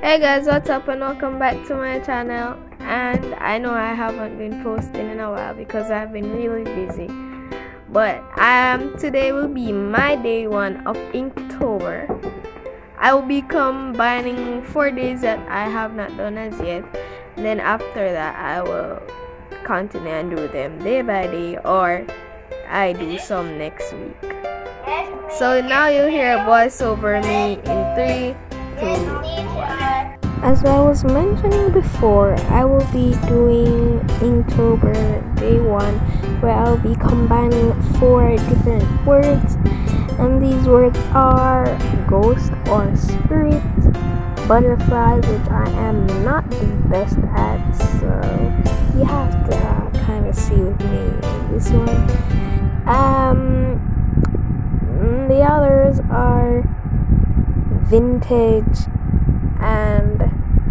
Hey guys, what's up and welcome back to my channel. And I know I haven't been posting in a while because I've been really busy. But um today will be my day one of Inktober. I will be combining four days that I have not done as yet. Then after that I will continue and do them day by day or I do some next week. So now you'll hear a voice over me in three, as I was mentioning before, I will be doing Inktober Day 1 where I'll be combining four different words and these words are ghost or spirit, butterflies which I am not the best at so you have to kind of see with me in this one. Um, the others are vintage and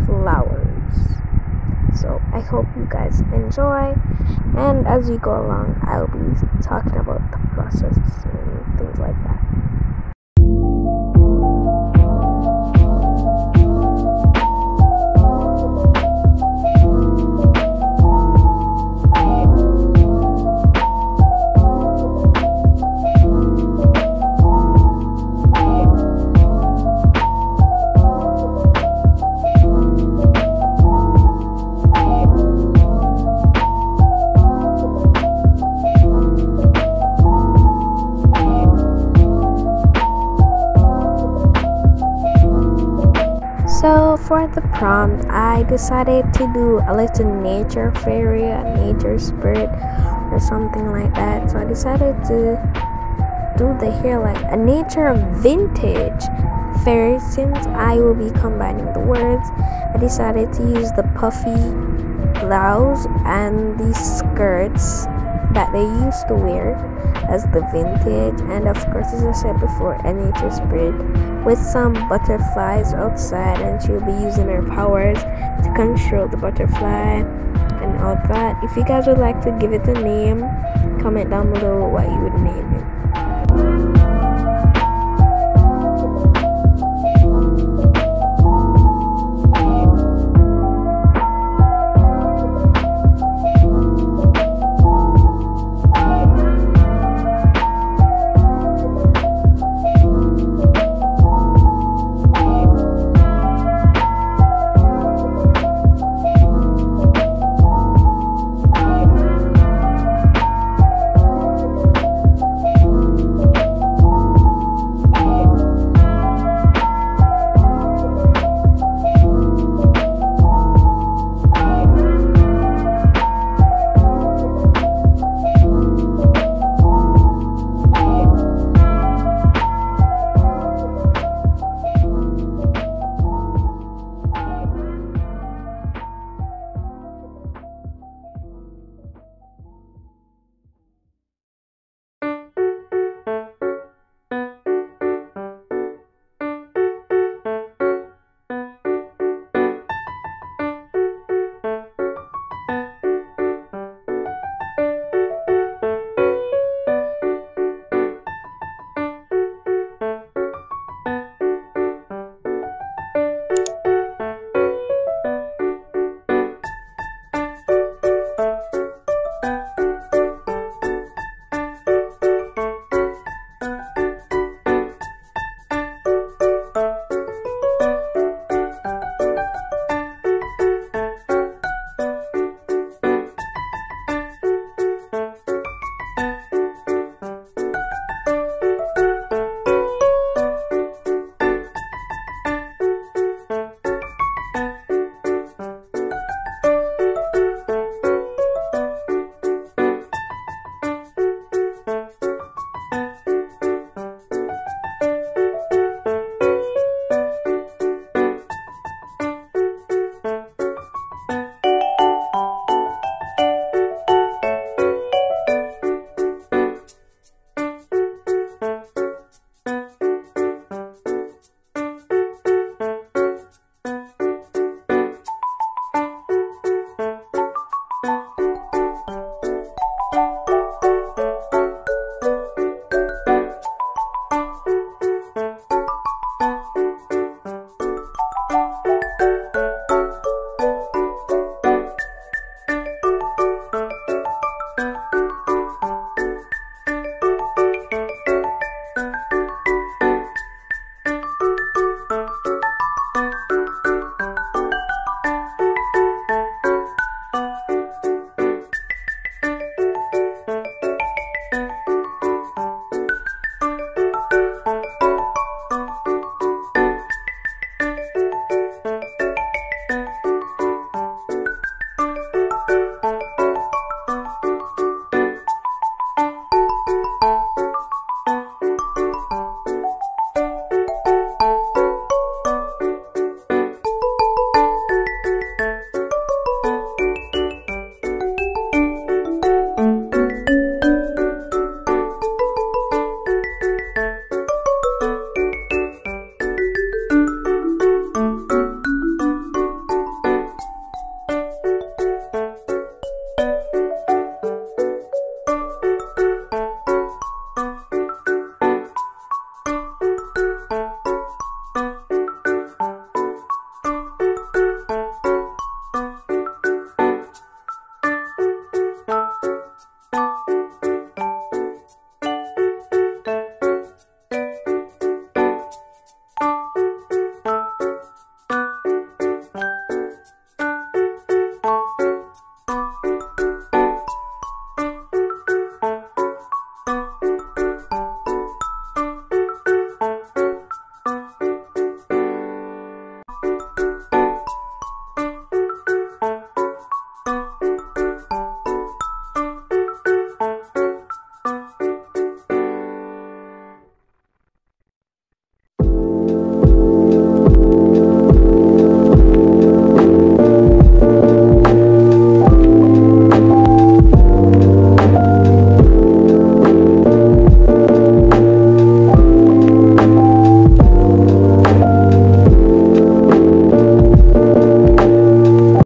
flowers. So I hope you guys enjoy, and as we go along, I'll be talking about the process and things like that. For the prompt, I decided to do a little nature fairy, a nature spirit, or something like that. So I decided to do the hair like a nature vintage fairy. Since I will be combining the words, I decided to use the puffy blouse and the skirts that they used to wear as the vintage and of course as I said before a nature spirit with some butterflies outside and she'll be using her powers to control the butterfly and all that. If you guys would like to give it a name comment down below what you would name it